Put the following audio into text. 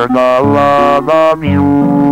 for the love of you.